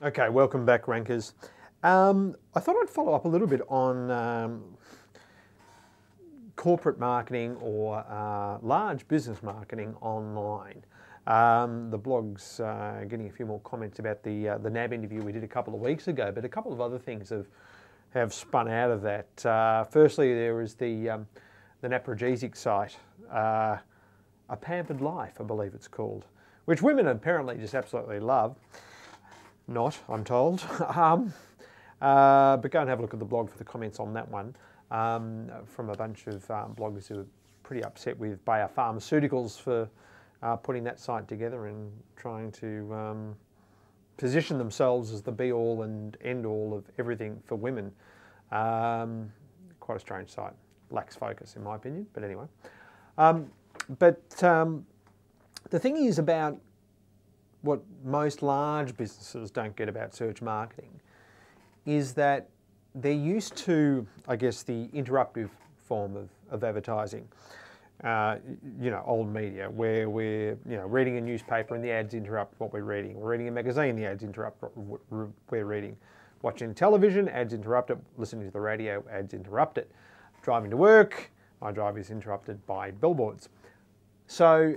Okay, welcome back, rankers. Um, I thought I'd follow up a little bit on um, corporate marketing or uh, large business marketing online. Um, the blog's uh, getting a few more comments about the uh, the NAB interview we did a couple of weeks ago, but a couple of other things have have spun out of that. Uh, firstly, there was the um, the Naprogesic site, uh, a pampered life, I believe it's called, which women apparently just absolutely love. Not, I'm told. um, uh, but go and have a look at the blog for the comments on that one um, from a bunch of um, bloggers who are pretty upset with Bayer Pharmaceuticals for uh, putting that site together and trying to um, position themselves as the be all and end all of everything for women. Um, quite a strange site. Lacks focus, in my opinion, but anyway. Um, but the thing is about what most large businesses don't get about search marketing is that they're used to, I guess, the interruptive form of, of advertising. Uh, you know, old media, where we're you know reading a newspaper and the ads interrupt what we're reading. We're reading a magazine, the ads interrupt what we're reading. Watching television, ads interrupt it. Listening to the radio, ads interrupt it. Driving to work, my drive is interrupted by billboards. So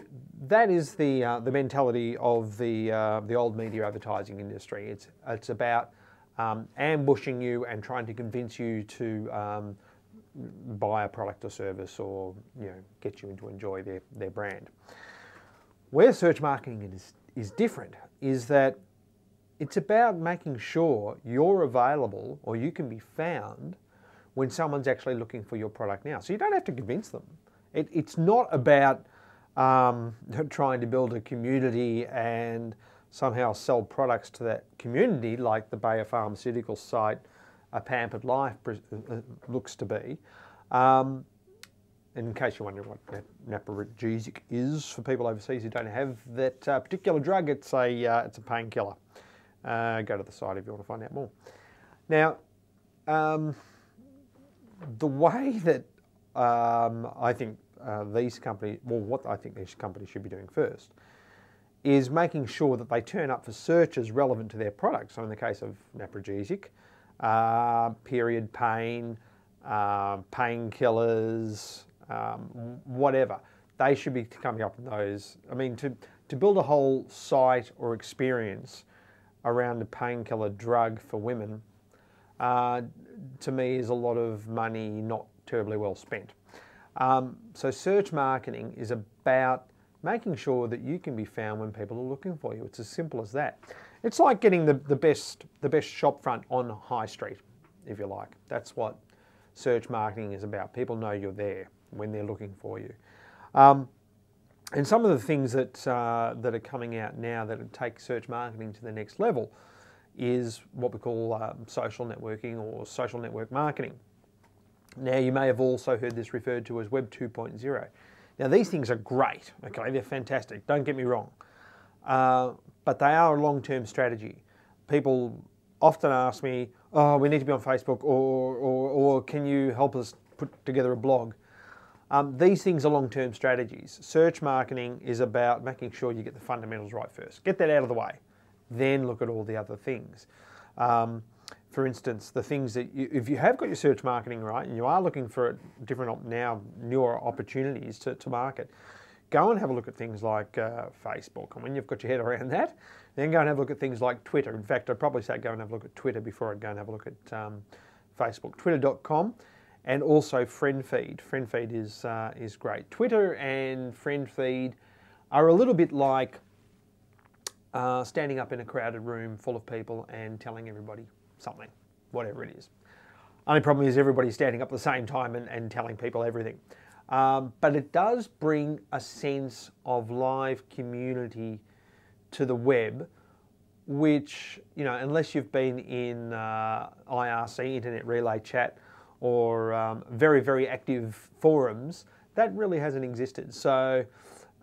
that is the uh, the mentality of the uh, the old media advertising industry. It's it's about um, ambushing you and trying to convince you to um, buy a product or service or you know get you to enjoy their, their brand. Where search marketing is, is different is that it's about making sure you're available or you can be found when someone's actually looking for your product now. So you don't have to convince them. It, it's not about um, trying to build a community and somehow sell products to that community, like the Bayer Pharmaceutical site, a pampered life uh, uh, looks to be. Um, in case you're wondering what Naprogesic is for people overseas who don't have that uh, particular drug, it's a uh, it's a painkiller. Uh, go to the site if you want to find out more. Now, um, the way that um, I think uh, these companies, well, what I think these companies should be doing first, is making sure that they turn up for searches relevant to their product. So in the case of Naprogesic, uh, period pain, uh, painkillers, um, whatever, they should be coming up with those. I mean, to, to build a whole site or experience around a painkiller drug for women, uh, to me is a lot of money not terribly well spent. Um, so search marketing is about making sure that you can be found when people are looking for you. It's as simple as that. It's like getting the, the best the best shop front on High Street, if you like. That's what search marketing is about. People know you're there when they're looking for you. Um, and some of the things that uh, that are coming out now that take search marketing to the next level is what we call um, social networking or social network marketing. Now, you may have also heard this referred to as Web 2.0. Now, these things are great, okay, they're fantastic, don't get me wrong, uh, but they are a long term strategy. People often ask me, oh, we need to be on Facebook, or, or, or can you help us put together a blog? Um, these things are long term strategies. Search marketing is about making sure you get the fundamentals right first. Get that out of the way, then look at all the other things. Um, for instance, the things that you, if you have got your search marketing right and you are looking for different now newer opportunities to, to market, go and have a look at things like uh, Facebook. And when you've got your head around that, then go and have a look at things like Twitter. In fact, I'd probably say go and have a look at Twitter before I'd go and have a look at um, Facebook. Twitter.com and also FriendFeed. FriendFeed is, uh, is great. Twitter and FriendFeed are a little bit like uh, standing up in a crowded room full of people and telling everybody something, whatever it is. Only problem is everybody's standing up at the same time and, and telling people everything. Um, but it does bring a sense of live community to the web, which, you know, unless you've been in uh, IRC, Internet Relay Chat, or um, very, very active forums, that really hasn't existed. So,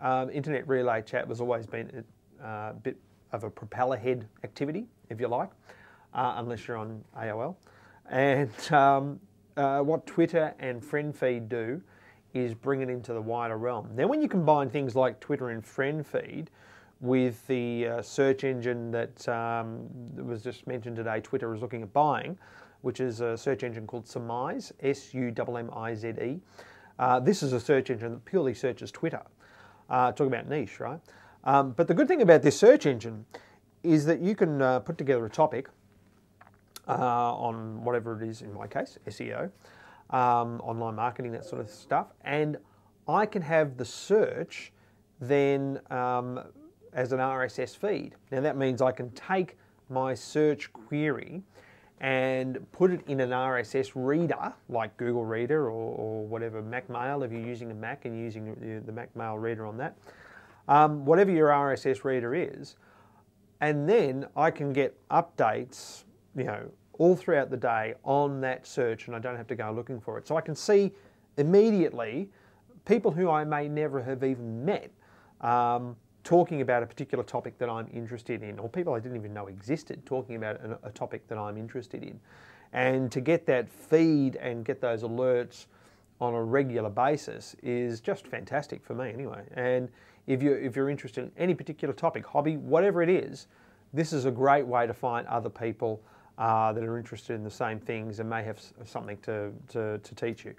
um, Internet Relay Chat has always been a uh, bit of a propeller head activity, if you like uh, unless you're on AOL. And um, uh, what Twitter and FriendFeed do is bring it into the wider realm. Now, when you combine things like Twitter and FriendFeed with the uh, search engine that um, was just mentioned today, Twitter is looking at buying, which is a search engine called Summize, S U M M I Z E. Uh, this is a search engine that purely searches Twitter. Uh, talking about niche, right? Um, but the good thing about this search engine is that you can uh, put together a topic on whatever it is, in my case, SEO, um, online marketing, that sort of stuff, and I can have the search then um, as an RSS feed. Now that means I can take my search query and put it in an RSS reader like Google Reader or, or whatever Mac Mail if you're using a Mac and using the, the Mac Mail reader on that. Um, whatever your RSS reader is, and then I can get updates, you know, all throughout the day on that search and I don't have to go looking for it. So I can see immediately people who I may never have even met um, talking about a particular topic that I'm interested in, or people I didn't even know existed talking about a, topic that I'm interested in. And to get that feed and get those alerts on a regular basis is just fantastic for me anyway. And if you're, if you're interested in any particular topic, hobby, whatever it is, this is a great way to find other people uh, that are interested in the same things and may have something to, to, to teach you.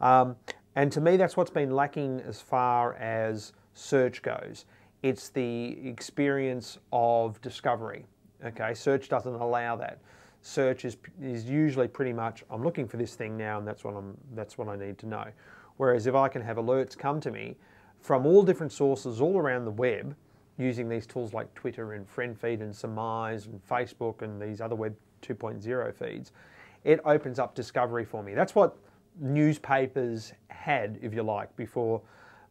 Um, and to me, that's what's been lacking as far as search goes. It's the experience of discovery. Okay, search doesn't allow that. Search is, is usually pretty much I'm looking for this thing now, and that's what I'm that's what I need to know. Whereas if I can have alerts come to me from all different sources all around the web, using these tools like Twitter and FriendFeed and Summize and Facebook and these other Web 2.0 feeds, it opens up discovery for me. That's what newspapers had, if you like, before.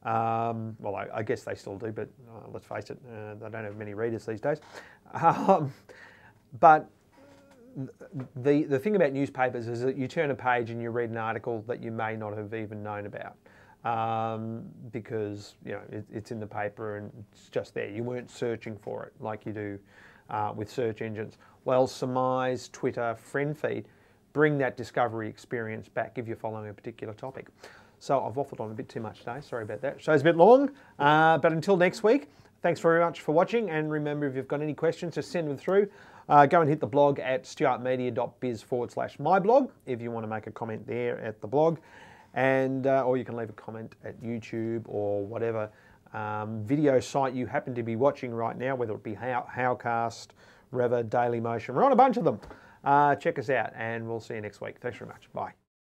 Um, well, I, I, guess they still do, but uh, let's face it, uh, they don't have many readers these days. Um, but the the thing about newspapers is that you turn a page and you read an article that you may not have even known about um, because you know it, it's in the paper and it's just there. You weren't searching for it like you do uh, with search engines. Well, Summize, Twitter, FriendFeed bring that discovery experience back if you're following a particular topic. So I've waffled on a bit too much today. Sorry about that. Show's a bit long, uh, but until next week, thanks very much for watching. And remember, if you've got any questions, just send them through. Uh, go and hit the blog at stewartmedia.biz forward slash my blog if you want to make a comment there at the blog. And, uh, or you can leave a comment at YouTube or whatever um, video site you happen to be watching right now, whether it be How, Howcast, Revver, Daily Motion. We're on a bunch of them. Uh, check us out and we'll see you next week. Thanks very much. Bye.